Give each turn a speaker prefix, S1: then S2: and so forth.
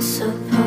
S1: Once upon